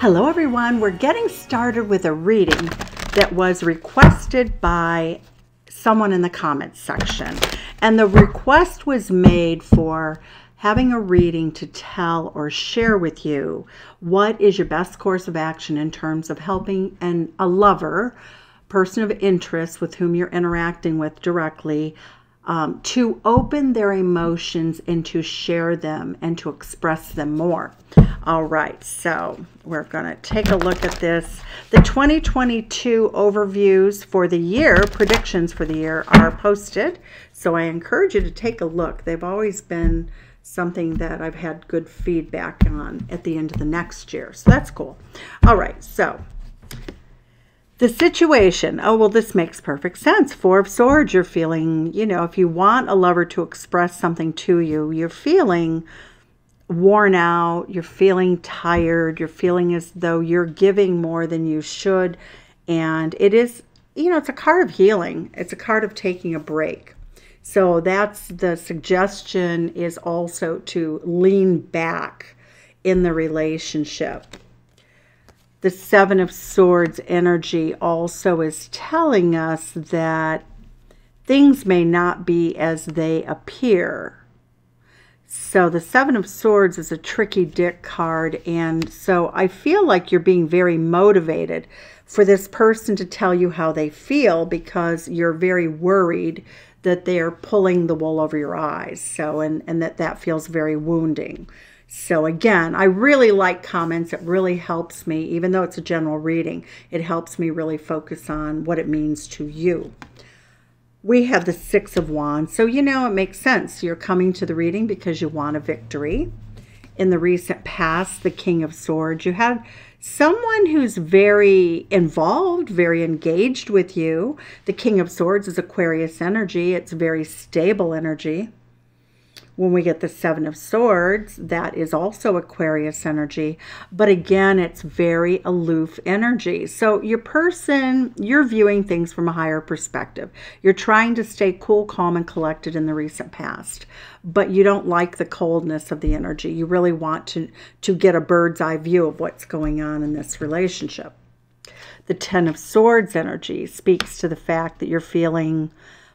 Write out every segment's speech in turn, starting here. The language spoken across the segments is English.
Hello, everyone. We're getting started with a reading that was requested by someone in the comments section. And the request was made for having a reading to tell or share with you what is your best course of action in terms of helping an, a lover, person of interest with whom you're interacting with directly, um, to open their emotions and to share them and to express them more. All right, so we're going to take a look at this. The 2022 overviews for the year, predictions for the year, are posted. So I encourage you to take a look. They've always been something that I've had good feedback on at the end of the next year. So that's cool. All right, so the situation. Oh, well, this makes perfect sense. Four of Swords, you're feeling, you know, if you want a lover to express something to you, you're feeling worn out, you're feeling tired, you're feeling as though you're giving more than you should. And it is, you know, it's a card of healing, it's a card of taking a break. So that's the suggestion is also to lean back in the relationship. The Seven of Swords energy also is telling us that things may not be as they appear so the Seven of Swords is a tricky dick card. And so I feel like you're being very motivated for this person to tell you how they feel because you're very worried that they're pulling the wool over your eyes. So, and, and that that feels very wounding. So again, I really like comments. It really helps me, even though it's a general reading, it helps me really focus on what it means to you we have the Six of Wands. So, you know, it makes sense. You're coming to the reading because you want a victory. In the recent past, the King of Swords, you have someone who's very involved, very engaged with you. The King of Swords is Aquarius energy, it's very stable energy. When we get the Seven of Swords, that is also Aquarius energy. But again, it's very aloof energy. So your person, you're viewing things from a higher perspective. You're trying to stay cool, calm, and collected in the recent past. But you don't like the coldness of the energy. You really want to, to get a bird's eye view of what's going on in this relationship. The Ten of Swords energy speaks to the fact that you're feeling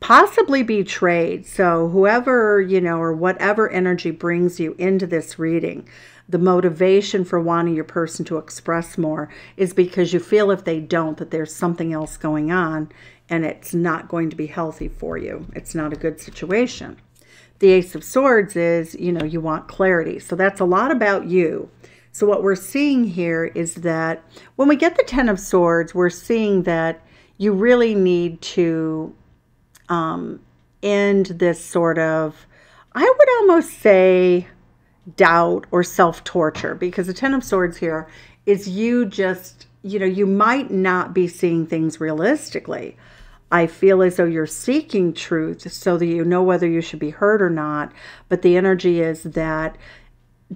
possibly betrayed. So, whoever, you know, or whatever energy brings you into this reading, the motivation for wanting your person to express more is because you feel if they don't, that there's something else going on and it's not going to be healthy for you. It's not a good situation. The Ace of Swords is, you know, you want clarity. So, that's a lot about you. So, what we're seeing here is that when we get the Ten of Swords, we're seeing that you really need to um, end this sort of, I would almost say, doubt or self torture because the Ten of Swords here is you just, you know, you might not be seeing things realistically. I feel as though you're seeking truth so that you know whether you should be heard or not. But the energy is that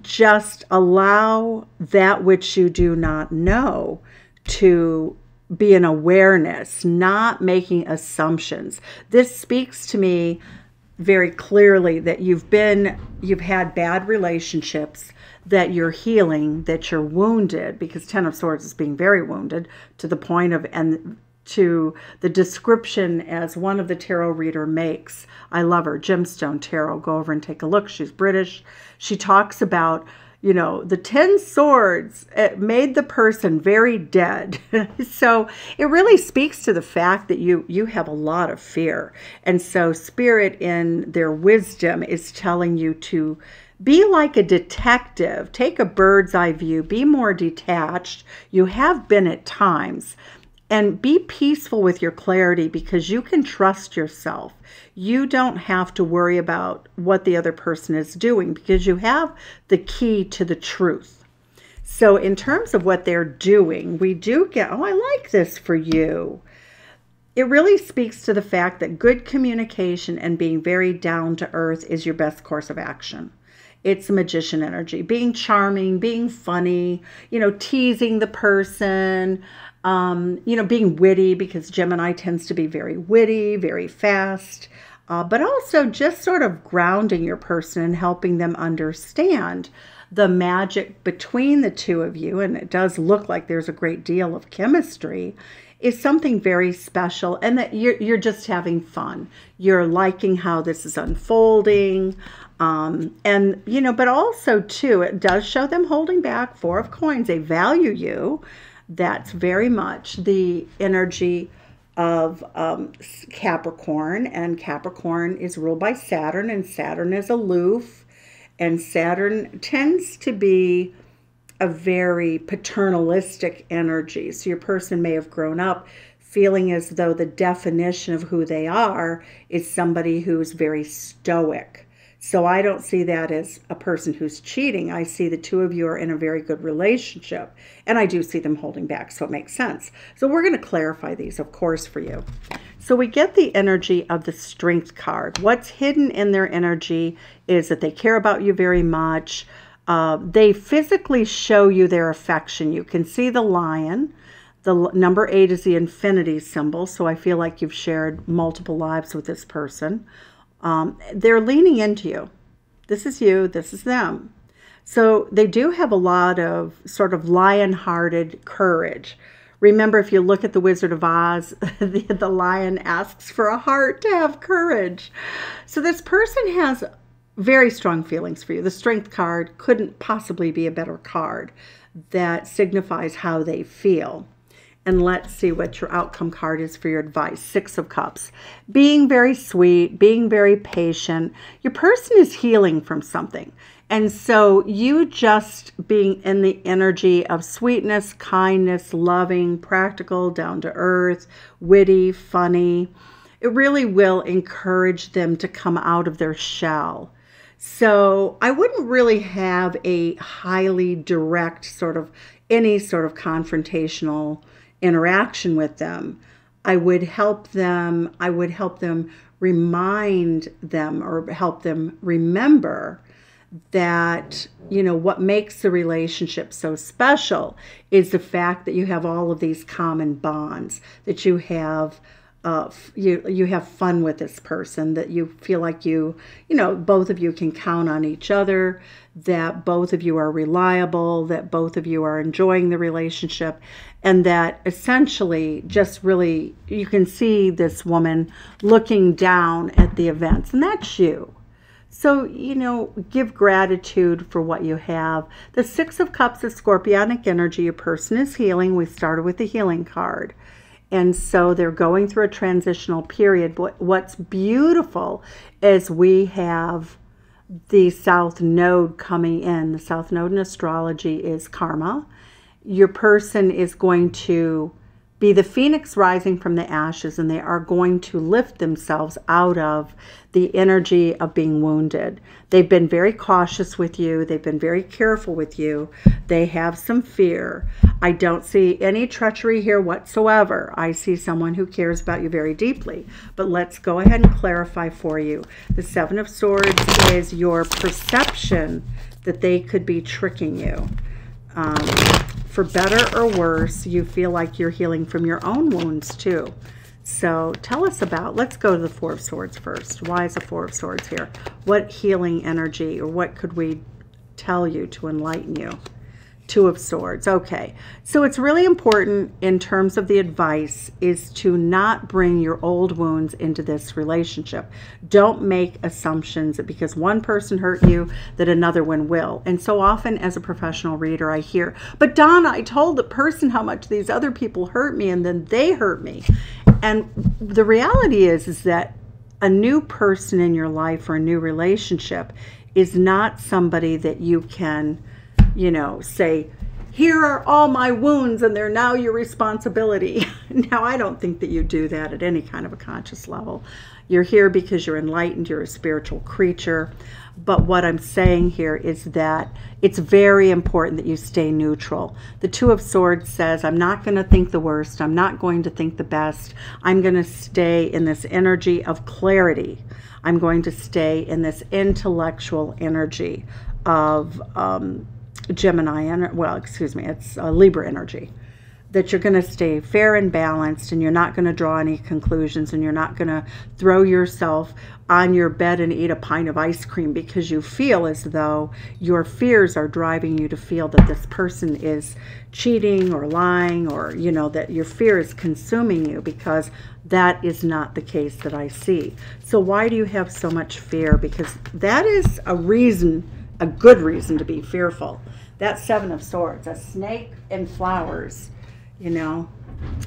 just allow that which you do not know to be an awareness, not making assumptions. This speaks to me very clearly that you've been, you've had bad relationships, that you're healing, that you're wounded, because Ten of Swords is being very wounded to the point of, and to the description as one of the tarot reader makes. I love her, Gemstone Tarot. Go over and take a look. She's British. She talks about you know, the 10 swords made the person very dead. so it really speaks to the fact that you you have a lot of fear. And so spirit in their wisdom is telling you to be like a detective, take a bird's eye view, be more detached. You have been at times, and be peaceful with your clarity because you can trust yourself. You don't have to worry about what the other person is doing because you have the key to the truth. So, in terms of what they're doing, we do get, oh, I like this for you. It really speaks to the fact that good communication and being very down to earth is your best course of action. It's magician energy, being charming, being funny, you know, teasing the person, um, you know, being witty because Gemini tends to be very witty, very fast, uh, but also just sort of grounding your person and helping them understand the magic between the two of you, and it does look like there's a great deal of chemistry, is something very special and that you're, you're just having fun. You're liking how this is unfolding. Um, and, you know, but also, too, it does show them holding back Four of Coins. They value you. That's very much the energy of um, Capricorn. And Capricorn is ruled by Saturn, and Saturn is aloof. And Saturn tends to be a very paternalistic energy. So your person may have grown up feeling as though the definition of who they are is somebody who's very stoic so I don't see that as a person who's cheating. I see the two of you are in a very good relationship. And I do see them holding back, so it makes sense. So we're going to clarify these, of course, for you. So we get the energy of the strength card. What's hidden in their energy is that they care about you very much. Uh, they physically show you their affection. You can see the lion. The number eight is the infinity symbol, so I feel like you've shared multiple lives with this person. Um, they're leaning into you. This is you, this is them. So they do have a lot of sort of lion hearted courage. Remember, if you look at the Wizard of Oz, the, the lion asks for a heart to have courage. So this person has very strong feelings for you. The Strength card couldn't possibly be a better card that signifies how they feel and let's see what your outcome card is for your advice. Six of Cups. Being very sweet, being very patient. Your person is healing from something. And so you just being in the energy of sweetness, kindness, loving, practical, down to earth, witty, funny, it really will encourage them to come out of their shell. So I wouldn't really have a highly direct sort of any sort of confrontational interaction with them, I would help them, I would help them remind them or help them remember that you know what makes the relationship so special is the fact that you have all of these common bonds that you have uh, you you have fun with this person that you feel like you you know both of you can count on each other that both of you are reliable that both of you are enjoying the relationship and that essentially just really you can see this woman looking down at the events and that's you. So you know give gratitude for what you have. The six of cups is scorpionic energy. A person is healing. We started with the healing card and so they're going through a transitional period. But what's beautiful is we have the South Node coming in. The South Node in astrology is karma. Your person is going to be the phoenix rising from the ashes, and they are going to lift themselves out of the energy of being wounded. They've been very cautious with you, they've been very careful with you, they have some fear. I don't see any treachery here whatsoever. I see someone who cares about you very deeply. But let's go ahead and clarify for you. The Seven of Swords is your perception that they could be tricking you. Um, for better or worse, you feel like you're healing from your own wounds too. So tell us about, let's go to the Four of Swords first. Why is the Four of Swords here? What healing energy or what could we tell you to enlighten you? Two of Swords. Okay. So it's really important in terms of the advice is to not bring your old wounds into this relationship. Don't make assumptions that because one person hurt you that another one will. And so often as a professional reader I hear, but Donna, I told the person how much these other people hurt me and then they hurt me. And the reality is is that a new person in your life or a new relationship is not somebody that you can you know, say, here are all my wounds and they're now your responsibility. now, I don't think that you do that at any kind of a conscious level. You're here because you're enlightened, you're a spiritual creature. But what I'm saying here is that it's very important that you stay neutral. The Two of Swords says, I'm not going to think the worst. I'm not going to think the best. I'm going to stay in this energy of clarity. I'm going to stay in this intellectual energy of um, Gemini, well, excuse me, it's uh, Libra energy. that you're going to stay fair and balanced and you're not going to draw any conclusions and you're not going to throw yourself on your bed and eat a pint of ice cream because you feel as though your fears are driving you to feel that this person is cheating or lying or you know that your fear is consuming you because that is not the case that I see. So why do you have so much fear because that is a reason a good reason to be fearful. That 7 of swords, a snake and flowers you know,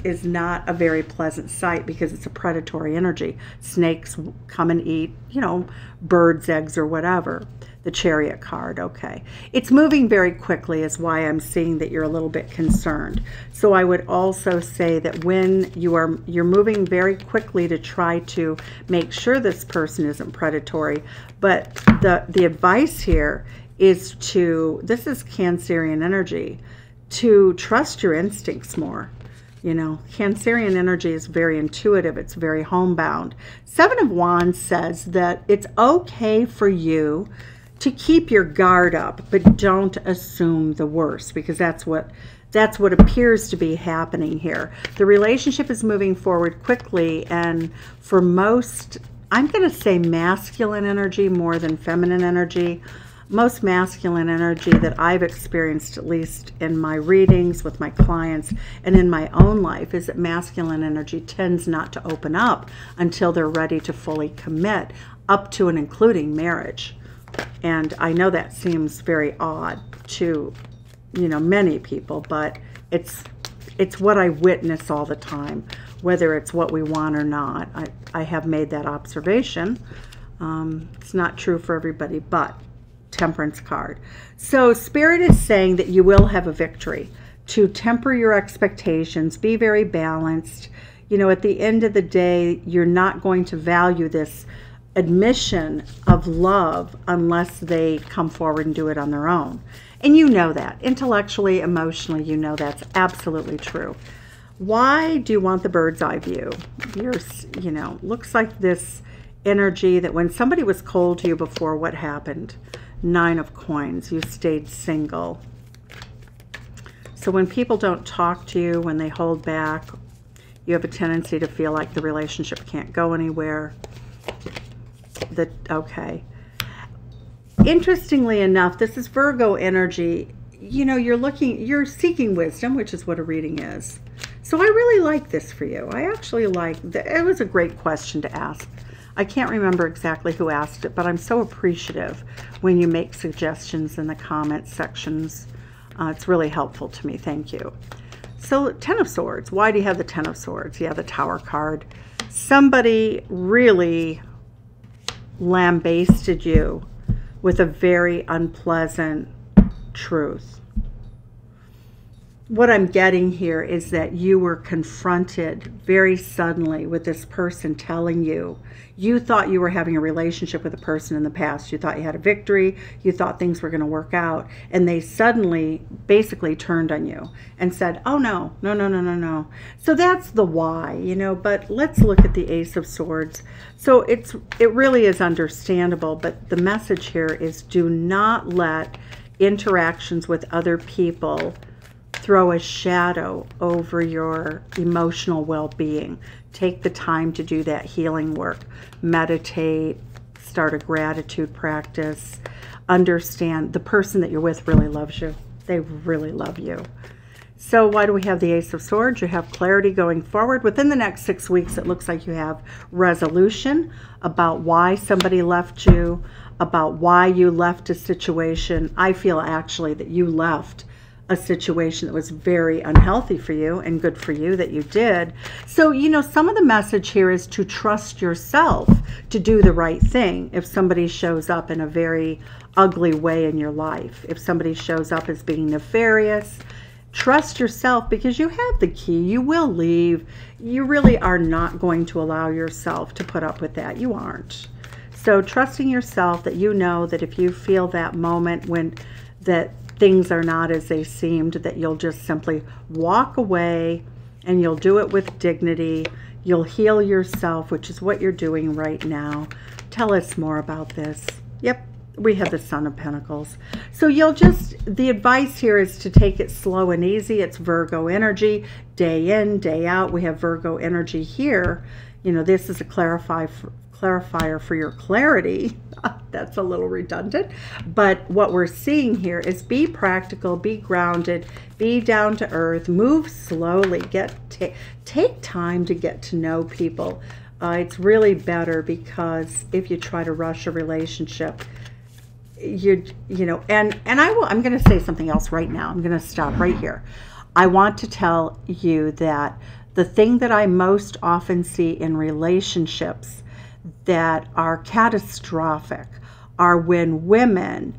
is not a very pleasant sight because it's a predatory energy. Snakes come and eat, you know, birds' eggs or whatever. The chariot card, okay. It's moving very quickly is why I'm seeing that you're a little bit concerned. So I would also say that when you are you're moving very quickly to try to make sure this person isn't predatory, but the the advice here is to this is Cancerian energy to trust your instincts more. You know, Cancerian energy is very intuitive, it's very homebound. Seven of Wands says that it's okay for you to keep your guard up, but don't assume the worst because that's what that's what appears to be happening here. The relationship is moving forward quickly and for most I'm going to say masculine energy more than feminine energy most masculine energy that I've experienced, at least in my readings with my clients and in my own life, is that masculine energy tends not to open up until they're ready to fully commit, up to and including marriage. And I know that seems very odd to, you know, many people, but it's it's what I witness all the time, whether it's what we want or not. I, I have made that observation. Um, it's not true for everybody, but temperance card. So spirit is saying that you will have a victory to temper your expectations, be very balanced. You know, at the end of the day, you're not going to value this admission of love unless they come forward and do it on their own. And you know that. Intellectually, emotionally, you know that's absolutely true. Why do you want the bird's eye view? You're, you know, looks like this energy that when somebody was cold to you before, what happened? Nine of Coins. You stayed single. So when people don't talk to you, when they hold back, you have a tendency to feel like the relationship can't go anywhere. That okay. Interestingly enough, this is Virgo energy. You know, you're looking, you're seeking wisdom, which is what a reading is. So I really like this for you. I actually like, that. it was a great question to ask. I can't remember exactly who asked it, but I'm so appreciative when you make suggestions in the comment sections. Uh, it's really helpful to me. Thank you. So, Ten of Swords. Why do you have the Ten of Swords? Yeah, the Tower card. Somebody really lambasted you with a very unpleasant truth what I'm getting here is that you were confronted very suddenly with this person telling you you thought you were having a relationship with a person in the past. You thought you had a victory. You thought things were going to work out. And they suddenly basically turned on you and said, oh, no, no, no, no, no, no. So that's the why, you know. But let's look at the Ace of Swords. So it's it really is understandable. But the message here is do not let interactions with other people throw a shadow over your emotional well-being. Take the time to do that healing work. Meditate, start a gratitude practice. Understand the person that you're with really loves you. They really love you. So why do we have the Ace of Swords? You have clarity going forward. Within the next six weeks, it looks like you have resolution about why somebody left you, about why you left a situation. I feel actually that you left a situation that was very unhealthy for you and good for you that you did. So, you know, some of the message here is to trust yourself to do the right thing if somebody shows up in a very ugly way in your life. If somebody shows up as being nefarious, trust yourself because you have the key. You will leave. You really are not going to allow yourself to put up with that. You aren't. So, trusting yourself that you know that if you feel that moment when that things are not as they seemed, that you'll just simply walk away and you'll do it with dignity. You'll heal yourself, which is what you're doing right now. Tell us more about this. Yep, we have the Son of Pentacles. So you'll just, the advice here is to take it slow and easy. It's Virgo energy, day in, day out. We have Virgo energy here. You know, this is a clarify for, clarifier for your clarity. That's a little redundant. But what we're seeing here is be practical, be grounded, be down to earth, move slowly, get take time to get to know people. Uh, it's really better because if you try to rush a relationship, you you know, and and I will. I'm going to say something else right now. I'm going to stop right here. I want to tell you that the thing that I most often see in relationships that are catastrophic are when women,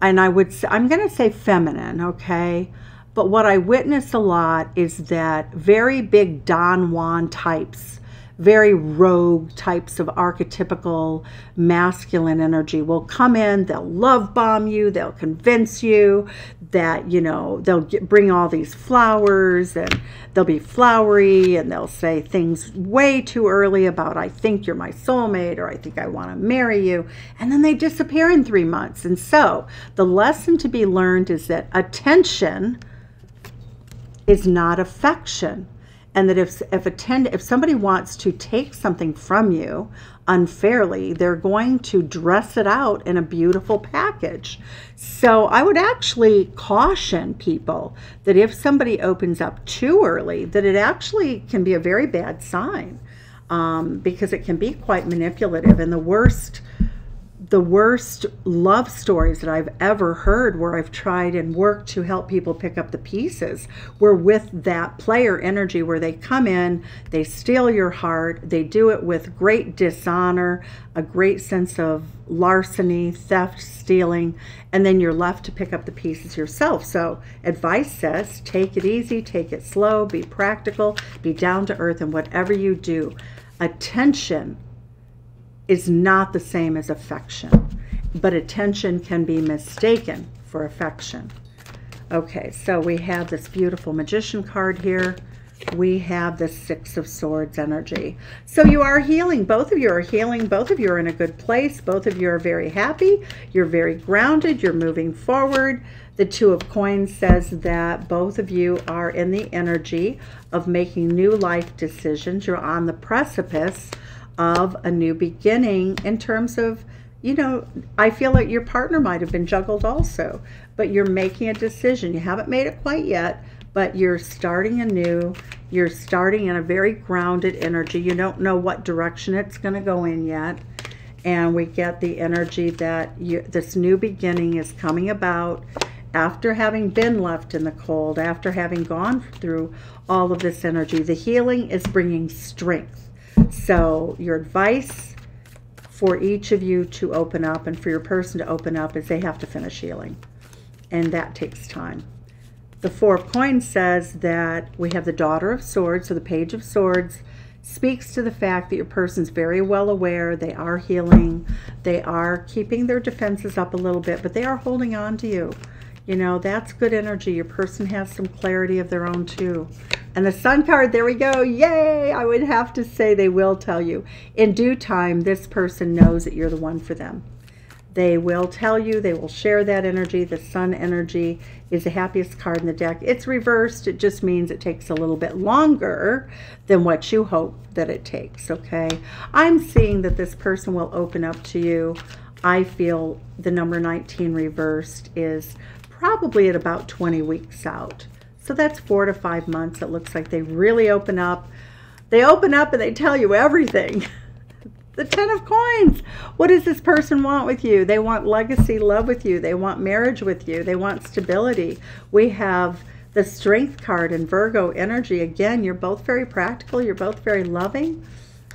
and I would say, I'm going to say feminine, okay? But what I witness a lot is that very big Don Juan types very rogue types of archetypical masculine energy will come in, they'll love bomb you, they'll convince you that, you know, they'll get, bring all these flowers and they'll be flowery and they'll say things way too early about, I think you're my soulmate or I think I want to marry you. And then they disappear in three months. And so the lesson to be learned is that attention is not affection and that if if attend if somebody wants to take something from you unfairly they're going to dress it out in a beautiful package. So i would actually caution people that if somebody opens up too early that it actually can be a very bad sign um, because it can be quite manipulative. And the worst the worst love stories that I've ever heard where I've tried and worked to help people pick up the pieces were with that player energy where they come in, they steal your heart, they do it with great dishonor, a great sense of larceny, theft, stealing, and then you're left to pick up the pieces yourself. So, advice says take it easy, take it slow, be practical, be down to earth in whatever you do. Attention is not the same as affection, but attention can be mistaken for affection. Okay, so we have this beautiful magician card here. We have the Six of Swords energy. So you are healing. Both of you are healing. Both of you are in a good place. Both of you are very happy. You're very grounded. You're moving forward. The Two of Coins says that both of you are in the energy of making new life decisions. You're on the precipice of a new beginning in terms of, you know, I feel like your partner might have been juggled also, but you're making a decision. You haven't made it quite yet, but you're starting anew. You're starting in a very grounded energy. You don't know what direction it's going to go in yet. And we get the energy that you, this new beginning is coming about after having been left in the cold, after having gone through all of this energy. The healing is bringing strength so your advice for each of you to open up and for your person to open up is they have to finish healing. And that takes time. The Four of Coins says that we have the Daughter of Swords, so the Page of Swords speaks to the fact that your person's very well aware they are healing, they are keeping their defenses up a little bit, but they are holding on to you. You know, that's good energy. Your person has some clarity of their own too. And the sun card, there we go. Yay! I would have to say they will tell you. In due time, this person knows that you're the one for them. They will tell you, they will share that energy. The sun energy is the happiest card in the deck. It's reversed. It just means it takes a little bit longer than what you hope that it takes, okay? I'm seeing that this person will open up to you. I feel the number 19 reversed is probably at about 20 weeks out. So that's four to five months. It looks like they really open up. They open up and they tell you everything. the Ten of Coins. What does this person want with you? They want legacy love with you. They want marriage with you. They want stability. We have the Strength card and Virgo energy. Again, you're both very practical. You're both very loving.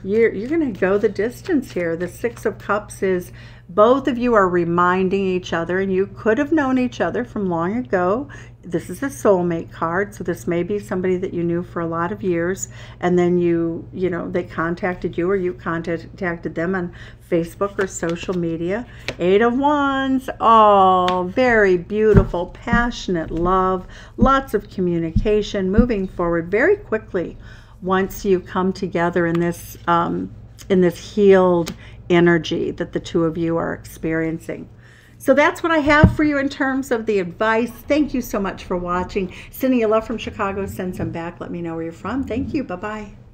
You're, you're going to go the distance here. The Six of Cups is both of you are reminding each other, and you could have known each other from long ago. This is a soulmate card so this may be somebody that you knew for a lot of years and then you you know they contacted you or you contacted them on facebook or social media. Eight of wands oh very beautiful passionate love lots of communication moving forward very quickly once you come together in this um, in this healed energy that the two of you are experiencing. So that's what I have for you in terms of the advice. Thank you so much for watching. You love from Chicago. Send some back. Let me know where you're from. Thank you. Bye bye.